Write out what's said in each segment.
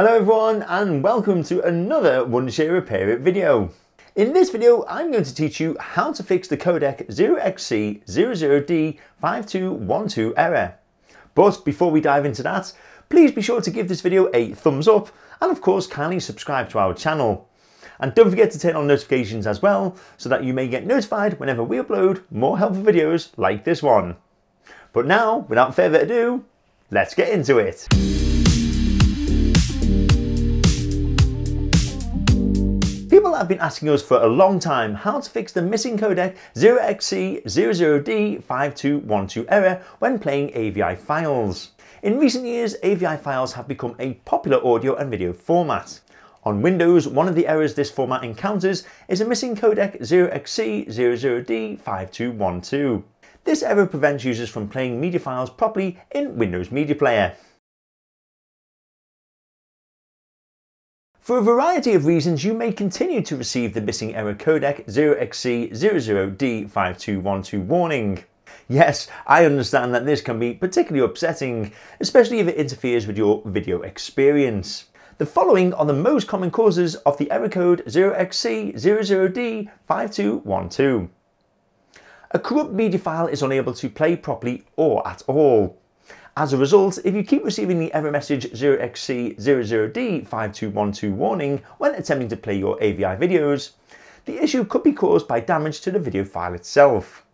Hello everyone and welcome to another Wondershare Repairit video. In this video I'm going to teach you how to fix the codec 0xC00D5212 error. But before we dive into that, please be sure to give this video a thumbs up and of course kindly subscribe to our channel. And don't forget to turn on notifications as well so that you may get notified whenever we upload more helpful videos like this one. But now, without further ado, let's get into it. People have been asking us for a long time how to fix the missing codec 0xC00D5212 error when playing AVI files. In recent years, AVI files have become a popular audio and video format. On Windows, one of the errors this format encounters is a missing codec 0xC00D5212. This error prevents users from playing media files properly in Windows Media Player. For a variety of reasons, you may continue to receive the missing error codec 0xC00D5212 warning. Yes, I understand that this can be particularly upsetting, especially if it interferes with your video experience. The following are the most common causes of the error code 0xC00D5212. A corrupt media file is unable to play properly or at all. As a result, if you keep receiving the error message 0xC00D5212 warning when attempting to play your AVI videos, the issue could be caused by damage to the video file itself.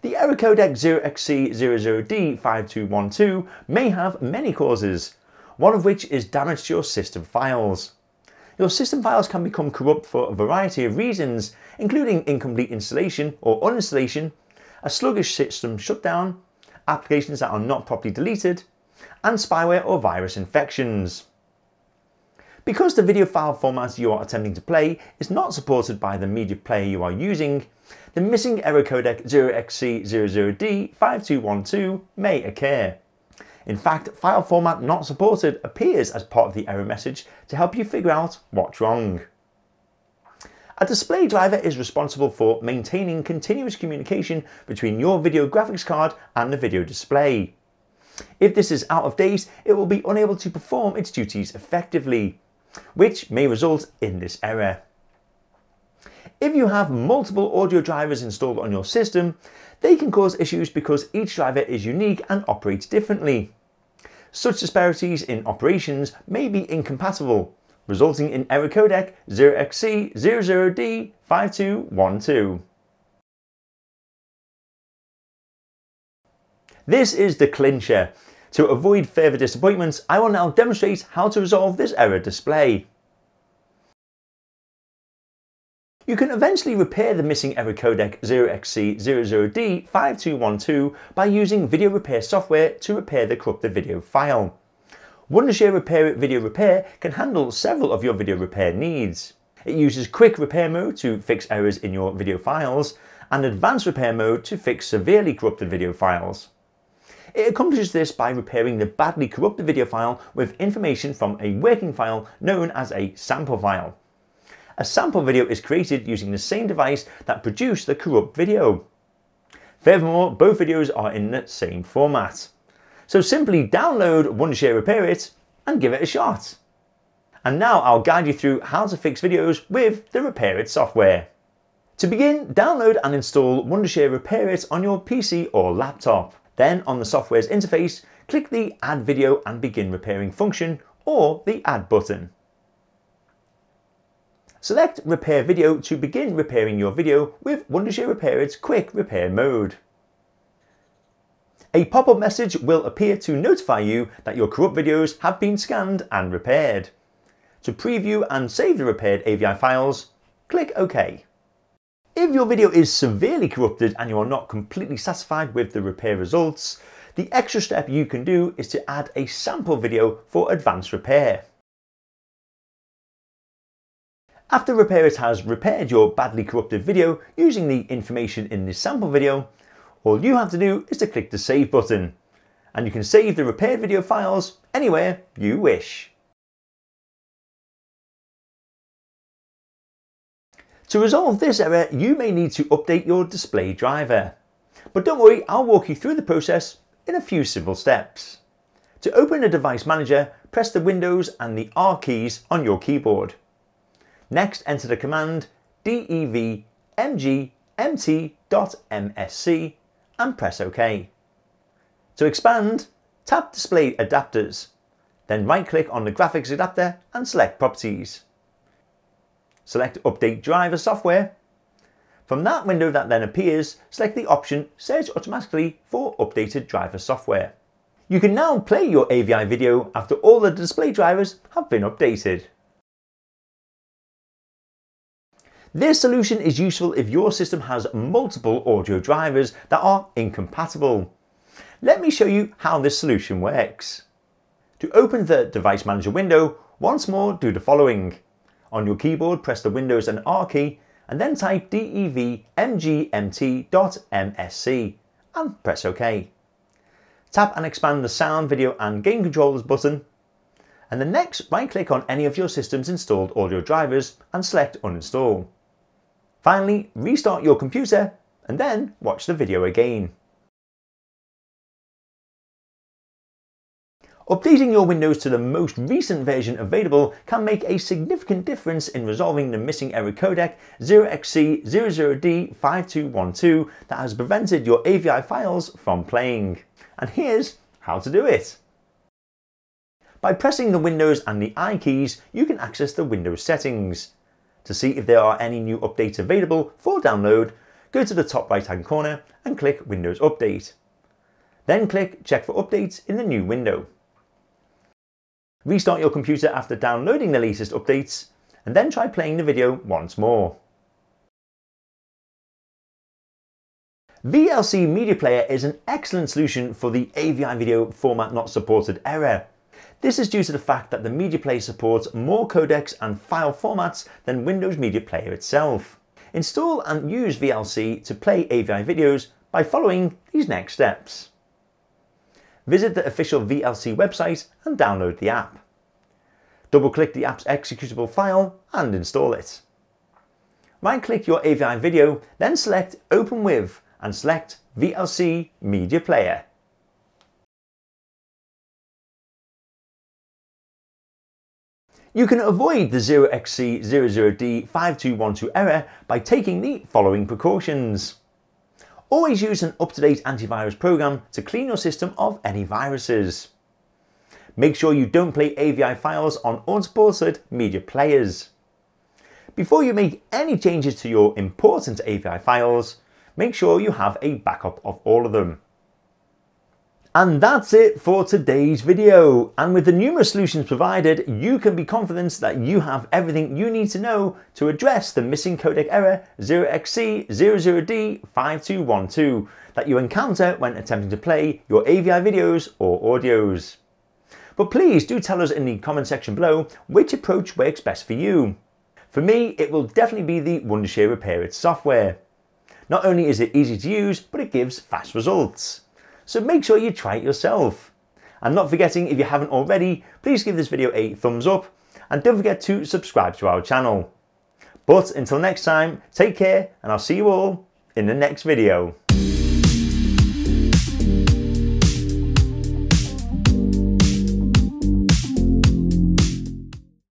The error codec 0xC00D5212 may have many causes, one of which is damage to your system files. Your system files can become corrupt for a variety of reasons, including incomplete installation or uninstallation, a sluggish system shutdown, applications that are not properly deleted, and spyware or virus infections. Because the video file format you are attempting to play is not supported by the media player you are using, the missing error codec 0xC00D5212 may occur. In fact, file format not supported appears as part of the error message to help you figure out what's wrong. A display driver is responsible for maintaining continuous communication between your video graphics card and the video display. If this is out of date, it will be unable to perform its duties effectively, which may result in this error. If you have multiple audio drivers installed on your system, they can cause issues because each driver is unique and operates differently. Such disparities in operations may be incompatible, resulting in error codec 0xC00D5212. This is the clincher. To avoid further disappointments, I will now demonstrate how to resolve this error display. You can eventually repair the missing error codec 0xC00D5212 by using video repair software to repair the corrupted video file. Wondershare Repair Video Repair can handle several of your video repair needs. It uses quick repair mode to fix errors in your video files and advanced repair mode to fix severely corrupted video files. It accomplishes this by repairing the badly corrupted video file with information from a working file known as a sample file. A sample video is created using the same device that produced the corrupt video. Furthermore, both videos are in the same format. So simply download Wondershare Repairit and give it a shot. And now I'll guide you through how to fix videos with the Repairit software. To begin, download and install Wondershare Repairit on your PC or laptop. Then on the software's interface, click the Add Video and Begin Repairing function or the Add button. Select Repair Video to begin repairing your video with Wondershare Repairit's Quick Repair Mode. A pop-up message will appear to notify you that your corrupt videos have been scanned and repaired. To preview and save the repaired AVI files, click OK. If your video is severely corrupted and you are not completely satisfied with the repair results, the extra step you can do is to add a sample video for advanced repair. After Repairit has repaired your badly corrupted video using the information in this sample video, all you have to do is to click the save button and you can save the repaired video files anywhere you wish. To resolve this error, you may need to update your display driver. But don't worry, I'll walk you through the process in a few simple steps. To open the device manager, press the Windows and the R keys on your keyboard. Next, enter the command dev mgmt.msc and press OK. To expand, tap Display Adapters, then right-click on the graphics adapter and select Properties. Select Update Driver Software. From that window that then appears, select the option Search automatically for updated driver software. You can now play your AVI video after all the display drivers have been updated. This solution is useful if your system has multiple audio drivers that are incompatible. Let me show you how this solution works. To open the Device Manager window, once more do the following. On your keyboard, press the Windows and R key, and then type devmgmt.msc and press OK. Tap and expand the Sound, Video and Game Controllers button, and then next right click on any of your system's installed audio drivers and select Uninstall. Finally, restart your computer and then watch the video again. Updating your Windows to the most recent version available can make a significant difference in resolving the missing error codec 0xC00D5212 that has prevented your AVI files from playing. And here's how to do it. By pressing the Windows and the I keys, you can access the Windows settings. To see if there are any new updates available for download, go to the top right hand corner and click Windows Update. Then click Check for Updates in the new window. Restart your computer after downloading the latest updates and then try playing the video once more. VLC Media Player is an excellent solution for the AVI video format not supported error. This is due to the fact that the Media Player supports more codecs and file formats than Windows Media Player itself. Install and use VLC to play AVI videos by following these next steps. Visit the official VLC website and download the app. Double click the app's executable file and install it. Right click your AVI video, then select Open With and select VLC Media Player. You can avoid the 0xC00D5212 error by taking the following precautions. Always use an up-to-date antivirus program to clean your system of any viruses. Make sure you don't play AVI files on unsupported media players. Before you make any changes to your important AVI files, make sure you have a backup of all of them. And that's it for today's video. And with the numerous solutions provided, you can be confident that you have everything you need to know to address the missing codec error 0xC00D5212 that you encounter when attempting to play your AVI videos or audios. But please do tell us in the comment section below which approach works best for you. For me, it will definitely be the Wondershare Repairit software. Not only is it easy to use, but it gives fast results so make sure you try it yourself. And not forgetting, if you haven't already, please give this video a thumbs up and don't forget to subscribe to our channel. But until next time, take care and I'll see you all in the next video.